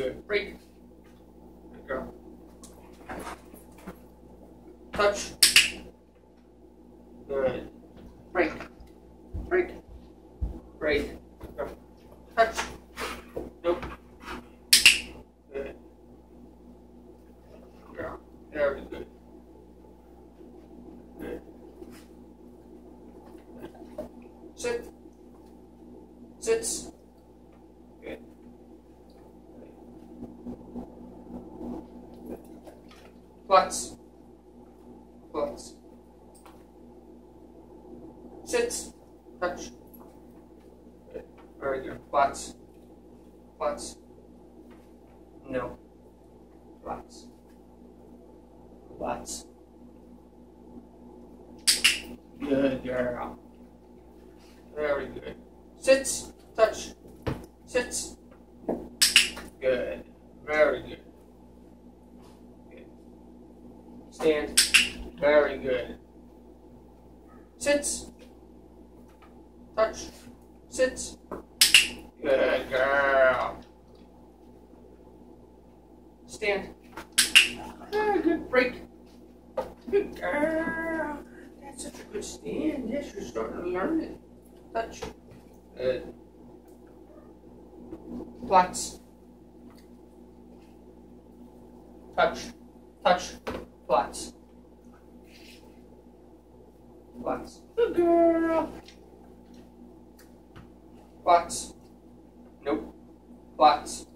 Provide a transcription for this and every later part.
Break. Good girl. Touch. Good. Break. Break. Break. Go. Touch. Nope. Good. Girl. Very good. Good. Sit. Sits. Flats. Flats. Sits. Touch. Very good. Flats. Flats. No. Flats. Flats. Good girl. Very good. Sits. Touch. Sits. Good. Very good. Good. Stand. Very good. Sits. Touch. Sits. Good girl. Stand. Good. Break. Good girl. That's such a good stand. Yes, you're starting to learn it. Touch. Good. Flats. Touch. Touch. Flats. Flats. Good girl. Flats. Nope. Flats.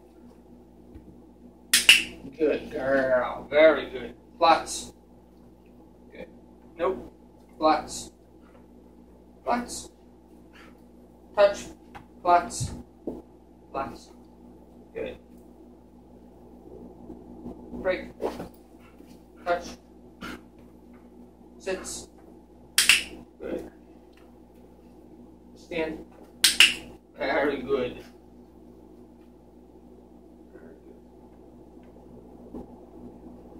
Good girl. Very good. Flats. Good. Nope. Flats. Flats. Touch. Flats. Flats. Good. Break. Touch. Sits. Good. Stand. Very good. Very good.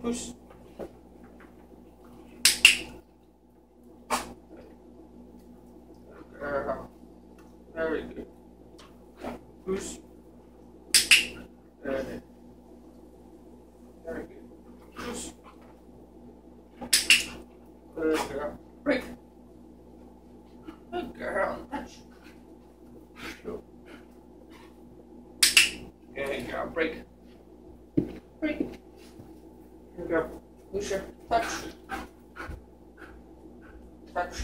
Push. Very good. Push. Good. Very good. Push. Good girl. Break. Good girl. Touch. Go. Good girl. Break. Girl. Lucia. Touch. Touch.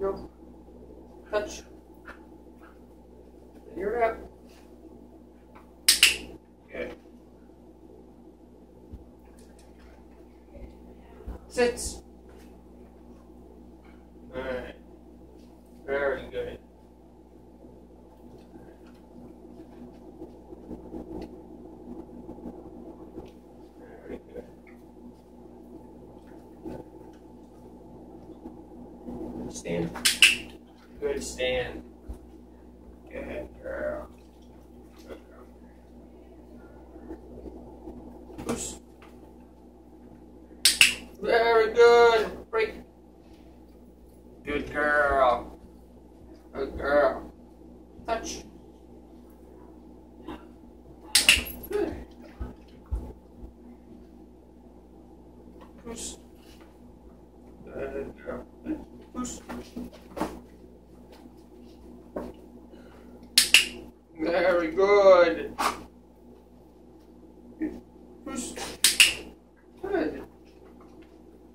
Go. Touch. You're up. Good. Sits. Good. Very good. Very good. Stand. Good stand. Good girl. Good girl. Push. Very good. Break. Good girl. Good girl. Touch. Good. Push. Good girl. Push. Very good. Push. Good.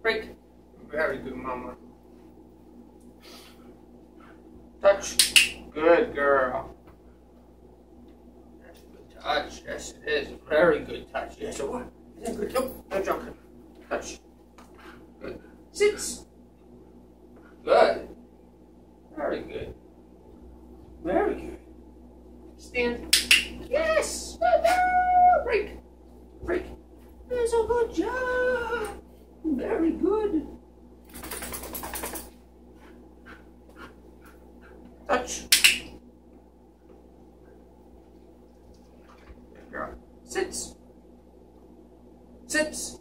Break. Very good, mama. Touch. Good girl. Good touch. Yes, it is. Very good touch. Yes, it was. Good? Nope. No jumping. Touch. Good. Sits. Good. Very good. Very good. Stand. Yes. Break. Break. That's a good job. Very good. Touch. Sits. Sits.